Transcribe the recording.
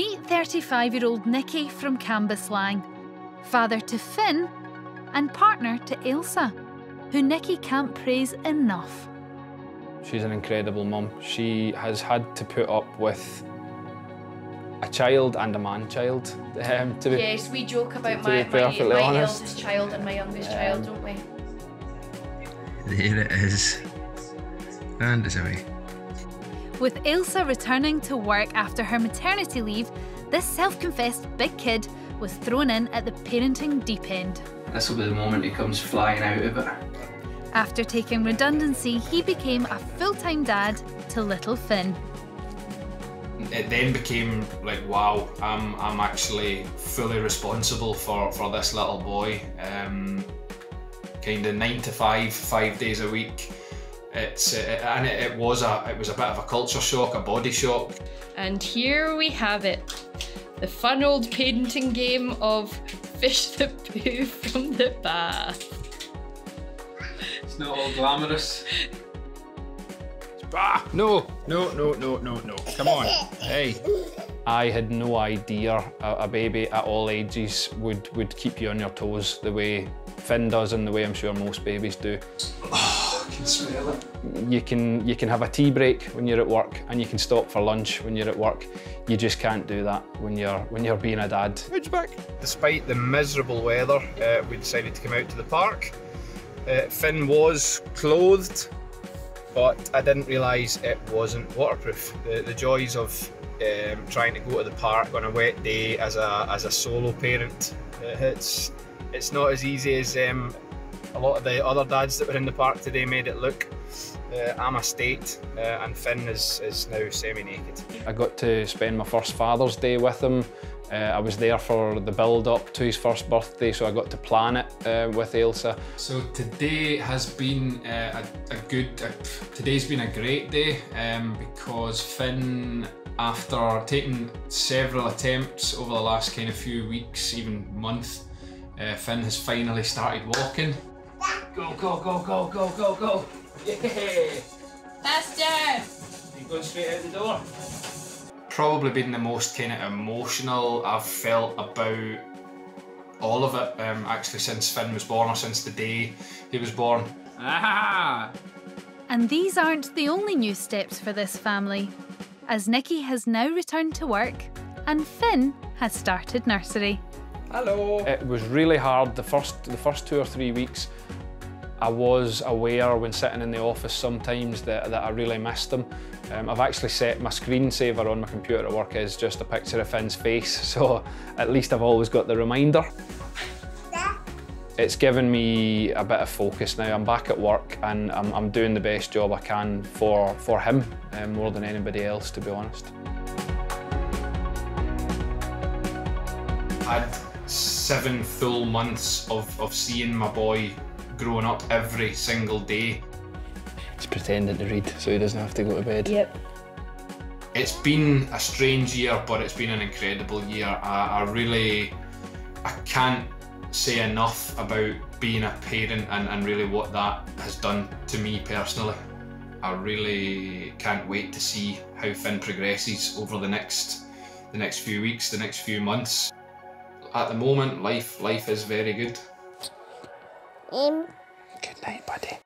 Meet 35 year old Nicky from Cambuslang, father to Fynn and partner to Ailsa, who Nicky can't praise enough. She's an incredible mum. She has had to put up with a child and a man-child. Um, to be, Yes, we joke about to my, be my, my honest. eldest child and my youngest child, don't we? There it is. And it's away. With Ailsa returning to work after her maternity leave, this self confessed big kid was thrown in at the parenting deep end. This will be the moment he comes flying out of it. After taking redundancy, he became a full time dad to little Fynn. it then became like wow i'm i'm actually fully responsible for for this little boy um kind of nine to five five days a week it's uh, and it, it was a it was a bit of a culture shock a body shock And here we have it the fun old painting game of fish the poo from the bath. It's not all glamorous. Ah, no, no, no, no, no, no. Come on. Hey. I had no idea a, a baby at all ages would, would keep you on your toes the way Fynn does and the way I'm sure most babies do. I can smell it. You can, you can have a tea break when you're at work and you can stop for lunch when you're at work. You just can't do that when you're, when you're being a dad. Despite the miserable weather, uh, we decided to come out to the park. Uh, Fynn was clothed, but I didn't realise it wasn't waterproof. The, the joys of um, trying to go to the park on a wet day as a, as a solo parent, uh, it's, it's not as easy as um, a lot of the other dads that were in the park today made it look. Uh, I'm a state, uh, and Fynn is, is now semi-naked. I got to spend my first Father's Day with him. Uh, I was there for the build up to his first birthday, so I got to plan it uh, with Ailsa. so today has been uh, a, a good uh, today's been a great day um, because fynn after taking several attempts over the last kind of few weeks even month uh, fynn has finally started walking go go go go go go go yeah Faster! you going straight out the door probably been the most kind of emotional I've felt about all of it um, actually since Fynn was born or since the day he was born. Ah! And these aren't the only new steps for this family, as Nicky has now returned to work and Fynn has started nursery. Hello! It was really hard the first the first two or three weeks. I was aware when sitting in the office sometimes that, that I really missed him. Um, I've actually set my screensaver on my computer at work as just a picture of Fynn's face, so at least I've always got the reminder. It's given me a bit of focus now. I'm back at work and I'm, I'm doing the best job I can for, for him um, more than anybody else, to be honest. I had seven full months of, of seeing my boy growing up every single day. He's pretending to read so he doesn't have to go to bed. Yep. It's been a strange year, but it's been an incredible year. I, I really, I can't say enough about being a parent and, and really what that has done to me personally. I really can't wait to see how Fynn progresses over the next, the next few weeks, the next few months. At the moment, life, life is very good. Good night, buddy.